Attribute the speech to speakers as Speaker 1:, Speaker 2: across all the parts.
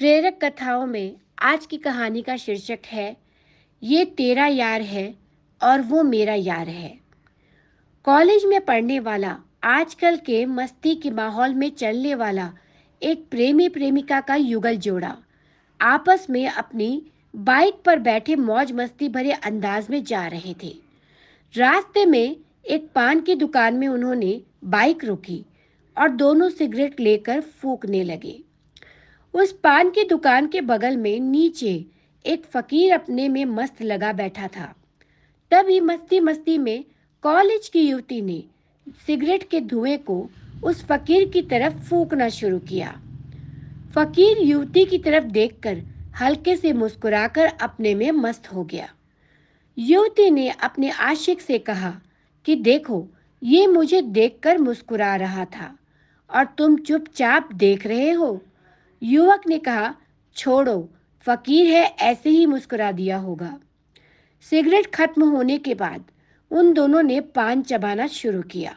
Speaker 1: प्रेरक कथाओं में आज की कहानी का शीर्षक है, ये तेरा यार है और वो मेरा यार है। कॉलेज में पढ़ने वाला, आजकल के मस्ती के माहौल में चलने वाला एक प्रेमी प्रेमिका का युगल जोड़ा, आपस में अपनी बाइक पर बैठे मौज मस्ती भरे अंदाज में जा रहे थे। रास्ते में एक पान की दुकान में उन्होंने बाइक रोकी और दोनों सिगरेट लेकर फूकने लगे। उस पान की दुकान के बगल में नीचे एक फकीर अपने में मस्त लगा बैठा था। तभी मस्ती मस्ती में कॉलेज की युवती ने सिगरेट के धुएँ को उस फकीर की तरफ़ फूकना शुरू किया। फकीर युवती की तरफ़ देखकर हल्के से मुस्कुराकर अपने में मस्त हो गया। युवती ने अपने आशिक से कहा कि देखो, ये मुझे देखकर मुस्कुरा रहा था और तुम चुपचाप देख रहे हो। युवक ने कहा, छोड़ो, फकीर है, ऐसे ही मुस्कुरा दिया होगा। सिगरेट खत्म होने के बाद उन दोनों ने पान चबाना शुरू किया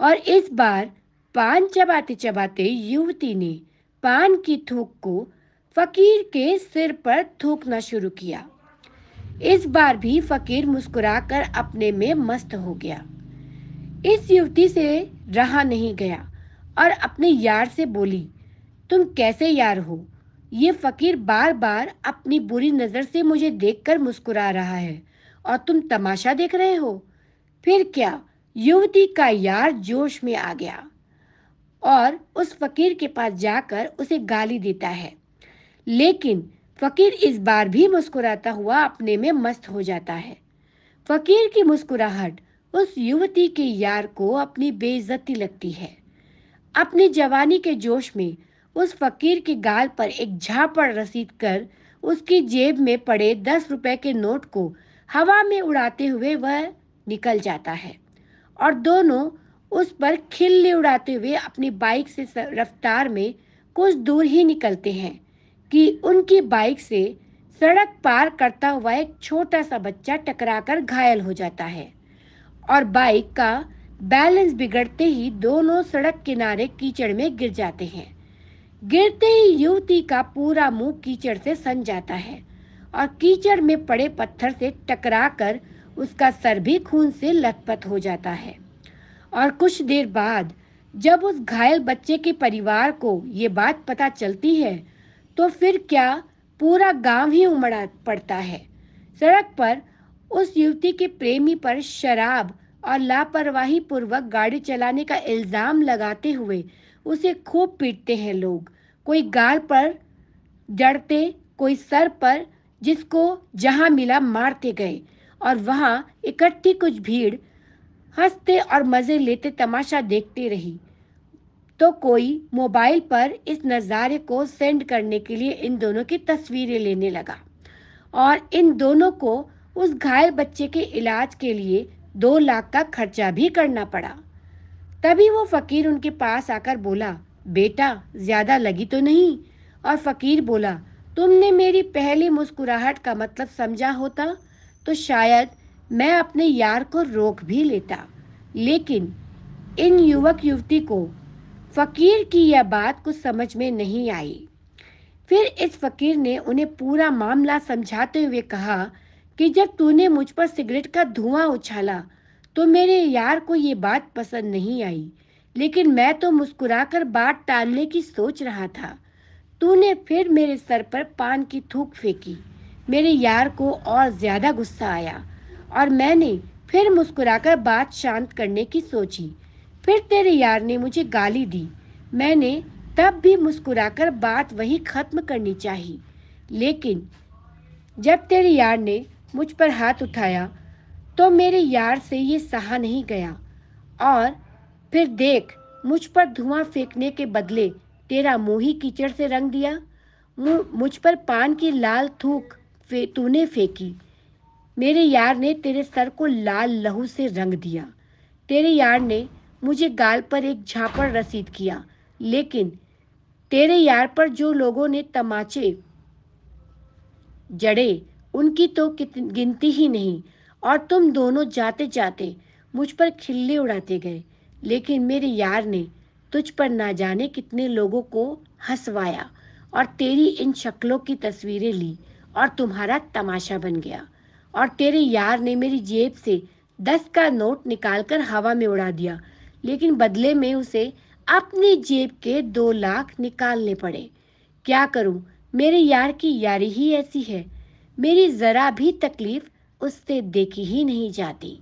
Speaker 1: और इस बार पान चबाते चबाते युवती ने पान की थूक को फकीर के सिर पर थूकना शुरू किया। इस बार भी फकीर मुस्कुराकर अपने में मस्त हो गया। इस युवती से रहा नहीं गया और अपने यार से बोली तुम कैसे यार हो? ये फकीर बार बार अपनी बुरी नज़र से मुझे देखकर मुस्कुरा रहा है और तुम तमाशा देख रहे हो। फिर क्या युवती का यार जोश में आ गया और उस फकीर के पास जाकर उसे गाली देता है। लेकिन फकीर इस बार भी मुस्कुराता हुआ अपने में मस्त हो जाता है। फकीर की मुस्कुराहट उस युवती के यार को अपनी बेइज्जती लगती है। अपनी जवानी के जोश में उस फकीर के गाल पर एक झापड़ रसीद कर उसकी जेब में पड़े दस रुपए के नोट को हवा में उड़ाते हुए वह निकल जाता है और दोनों उस पर खिल्ली उड़ाते हुए अपनी बाइक से रफ्तार में कुछ दूर ही निकलते हैं कि उनकी बाइक से सड़क पार करता हुआ एक छोटा सा बच्चा टकराकर घायल हो जाता है और बाइक का बैलेंस बिगड़ते ही दोनों सड़क किनारे कीचड़ में गिर जाते हैं। गिरते ही युवती का पूरा मुँह कीचड़ से सन जाता है और कीचड़ में पड़े पत्थर से टकराकर उसका सर भी खून से लथपथ हो जाता है। और कुछ देर बाद, जब उस घायल बच्चे के परिवार को ये बात पता चलती है तो फिर क्या पूरा गाँव ही उमड़ा पड़ता है। सड़क पर उस युवती के प्रेमी पर शराब और लापरवाही पूर्वक गाड़ी चलाने का इल्ज़ाम लगाते हुए उसे खूब पीटते हैं लोग। कोई गाल पर जड़ते, कोई सर पर, जिसको जहाँ मिला मारते गए। और वहाँ इकट्ठी कुछ भीड़, हँसते और मज़े लेते तमाशा देखते रही। तो कोई मोबाइल पर इस नज़ारे को सेंड करने के लिए इन दोनों की तस्वीरें लेने लगा। और इन दोनों को उस घायल बच्चे के इलाज के लिए दो लाख का खर्चा भी करना पड़ा। तभी वो फकीर उनके पास आकर बोला बेटा, ज़्यादा लगी तो नहीं। और फकीर बोला, तुमने मेरी पहली मुस्कुराहट का मतलब समझा होता तो शायद मैं अपने यार को रोक भी लेता। लेकिन इन युवक युवती को फकीर की यह बात कुछ समझ में नहीं आई। फिर इस फकीर ने उन्हें पूरा मामला समझाते हुए कहा कि जब तूने मुझ पर सिगरेट का धुआँ उछाला तो मेरे यार को ये बात पसंद नहीं आई। लेकिन मैं तो मुस्कुराकर बात टालने की सोच रहा था। तूने फिर मेरे सर पर पान की थूक फेंकी। मेरे यार को और ज़्यादा गुस्सा आया और मैंने फिर मुस्कुराकर बात शांत करने की सोची। फिर तेरे यार ने मुझे गाली दी। मैंने तब भी मुस्कुराकर बात वही ख़त्म करनी चाहिए लेकिन जब तेरे यार ने मुझ पर हाथ उठाया तो मेरे यार से ये सहा नहीं गया और फिर देख मुझ पर धुआँ फेंकने के बदले तेरा मुँह ही कीचड़ से रंग दिया। मुझ पर पान की लाल थूक फे, तूने फेंकी। मेरे यार ने तेरे सर को लाल लहू से रंग दिया। तेरे यार ने मुझे गाल पर एक झापड़ रसीद किया। लेकिन तेरे यार पर जो लोगों ने तमाचे जड़े उनकी तो गिनती ही नहीं। और तुम दोनों जाते जाते मुझ पर खिल्ले उड़ाते गए। लेकिन मेरे यार ने तुझ पर ना जाने कितने लोगों को हंसवाया और तेरी इन शक्लों की तस्वीरें ली और तुम्हारा तमाशा बन गया और तेरे यार ने मेरी जेब से दस का नोट निकालकर हवा में उड़ा दिया। लेकिन बदले में उसे अपनी जेब के दो लाख निकालने पड़े। क्या करूँ? मेरे यार की यारी ही ऐसी है। मेरी ज़रा भी तकलीफ़ उससे देखी ही नहीं जाती।